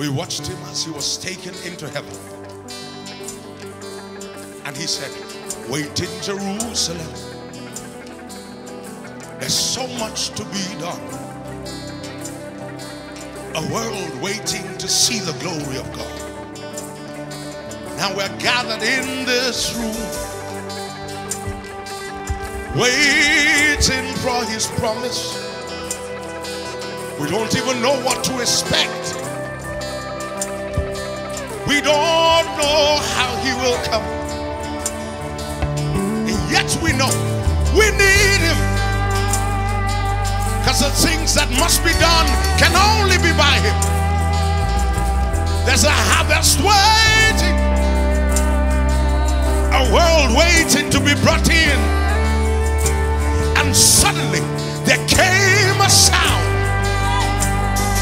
We watched him as he was taken into heaven. And he said, Wait in Jerusalem. There's so much to be done. A world waiting to see the glory of God. Now we're gathered in this room, waiting for his promise. We don't even know what to expect. We don't know how he will come. And yet we know we need him. Because the things that must be done can only be by him. There's a harvest waiting, a world waiting to be brought in. And suddenly there came a sound.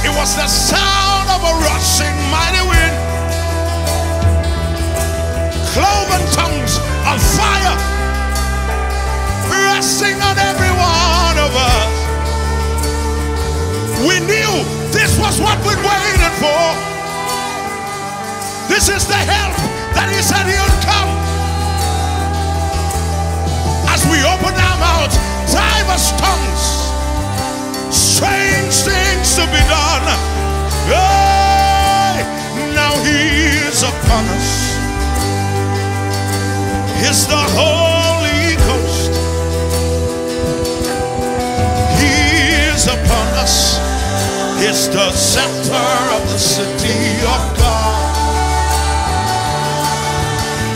It was the sound of a rushing mighty wind was what we'd waited for. This is the help that He said He would come. As we open our mouths, diverse tongues, strange things to be done. Hey, now He is upon us is the Holy Ghost. He is upon us. Is the scepter of the city of God.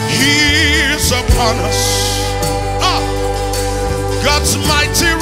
He is upon us. Ah, God's mighty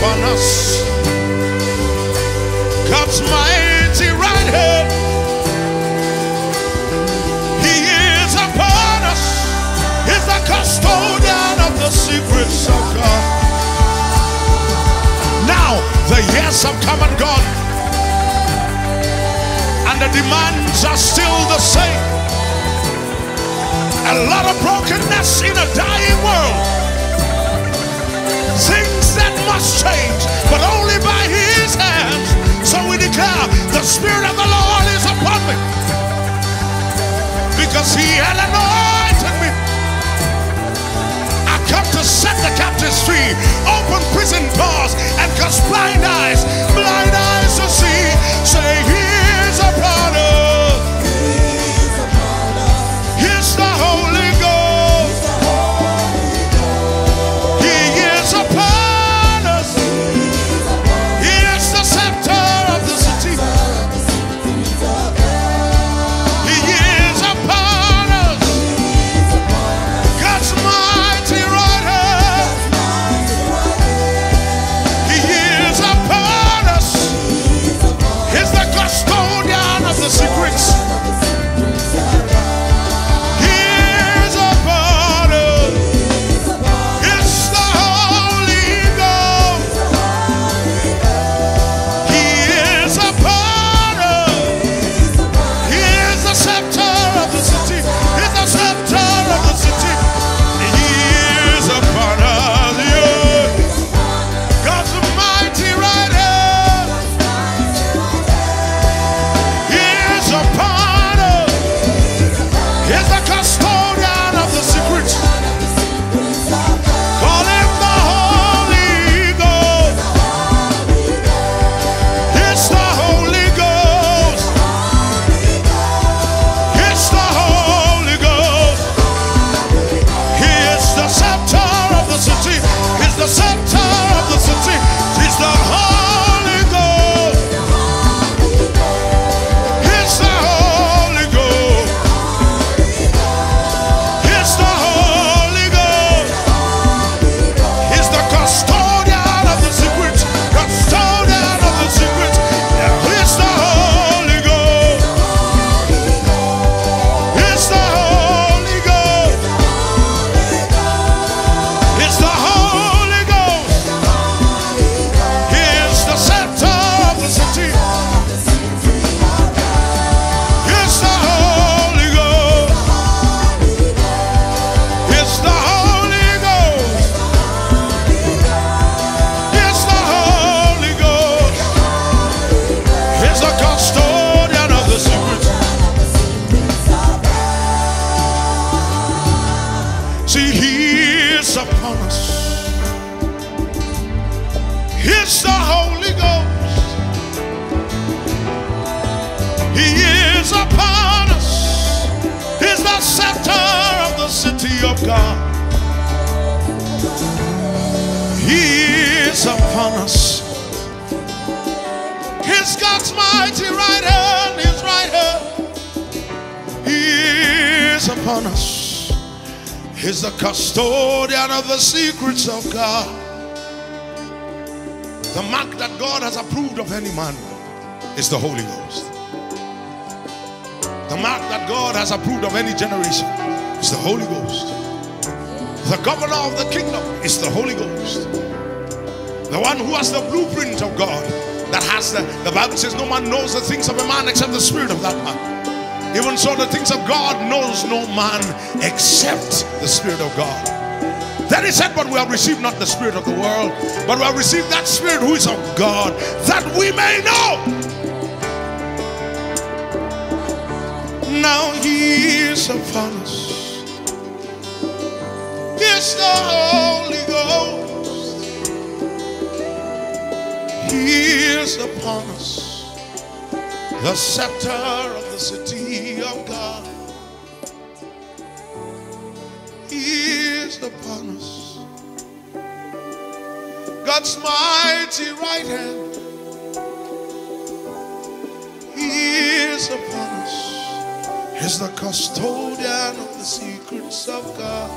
upon us. God's mighty right hand. He is upon us. He's the custodian of the secrets of God. Now the years have come and gone, and the demands are still the same. A lot of brokenness in a dying world. That must change, but only by His hands. So we declare the Spirit of the Lord is upon me because He had anointed me. I come to set the captives free, open prison mighty right hand, his right hand. He is upon us. He's the custodian of the secrets of God. The mark that God has approved of any man is the Holy Ghost. The mark that God has approved of any generation is the Holy Ghost. The governor of the kingdom is the Holy Ghost. The one who has the blueprint of God that has the, the Bible says no man knows the things of a man except the spirit of that man. Even so, the things of God knows no man except the spirit of God. Then he said, But we have received not the spirit of the world, but we have received that spirit who is of God, that we may know. Now he is upon us. It's the Holy Ghost. He is upon us. The scepter of the city of God. He is upon us. God's mighty right hand. He is upon us. He's the custodian of the secrets of God.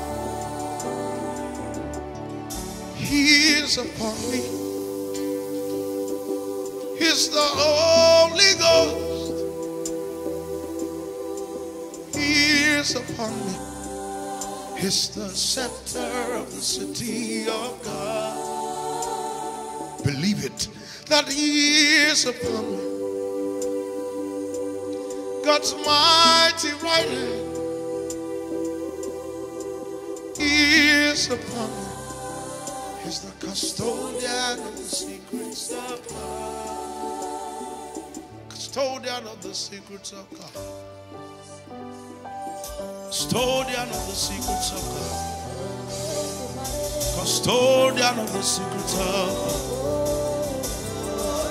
He is upon me. He's the Holy Ghost. He is upon me. It's the scepter of the city of God. Believe it that He is upon me. God's mighty right hand. He is upon me. He's the custodian of the secrets of God. Custodian of the secrets of God. Custodian of the secrets of God. Custodian of the secrets of God.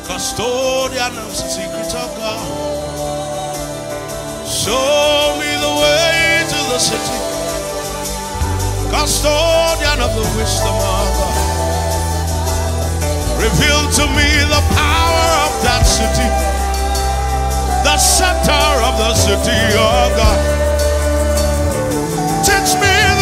Custodian of the secrets of God. Show me the way to the city. Custodian of the wisdom of God. Reveal to me the power of that city. The scepter of the city of God. Teach me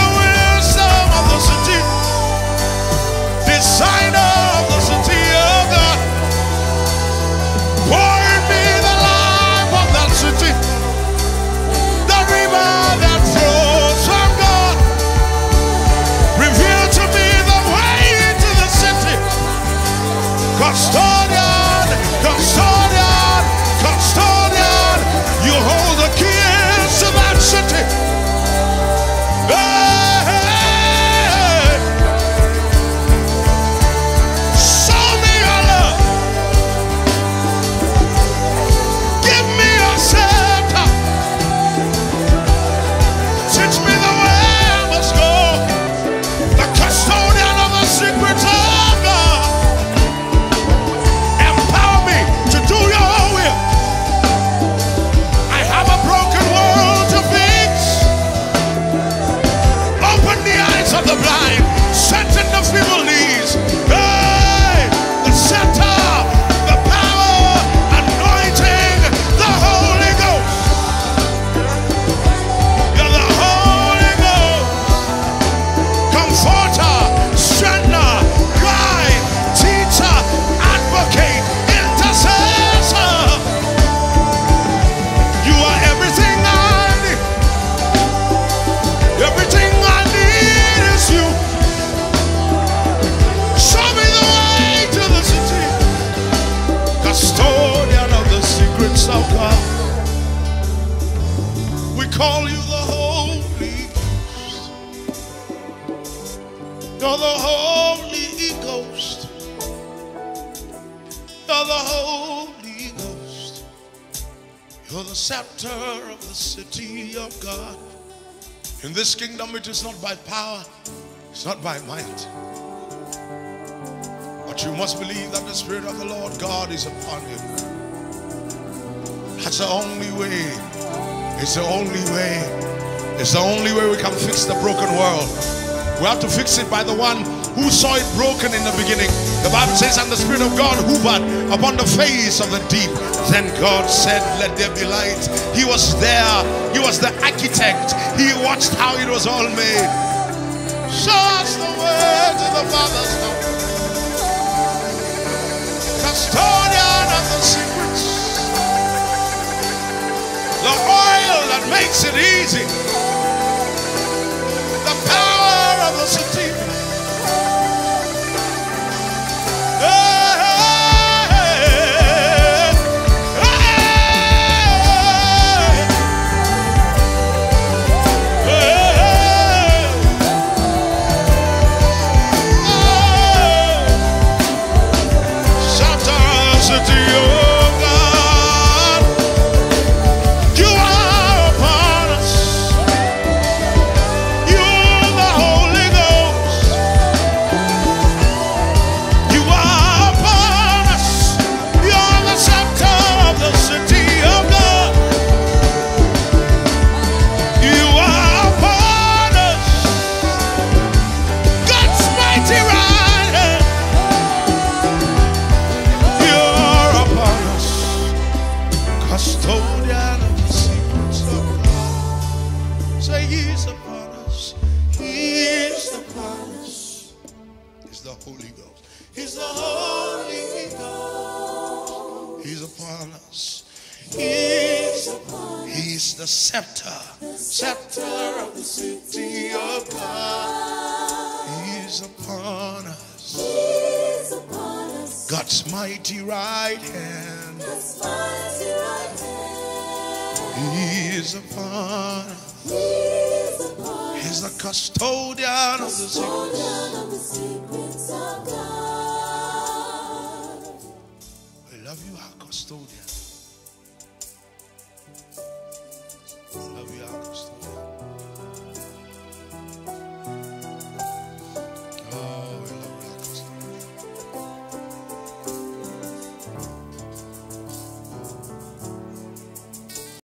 scepter of the city of God. In this kingdom, it is not by power, It's not by might. But you must believe that the Spirit of the Lord God is upon you. That's the only way. It's the only way. It's the only way we can fix the broken world. We have to fix it by the one who saw it broken in the beginning. The Bible says, and the Spirit of God hovered upon the face of the deep. Then God said, Let there be light. He was there. He was the architect. He watched how it was all made. Show us the way to the Father's. Custodian of the secrets. The oil that makes it easy. The power of He's upon us. He's He's the scepter. Scepter of the city of God. He's upon us. God's mighty right hand. He is upon us. He's the custodian of the secrets. We our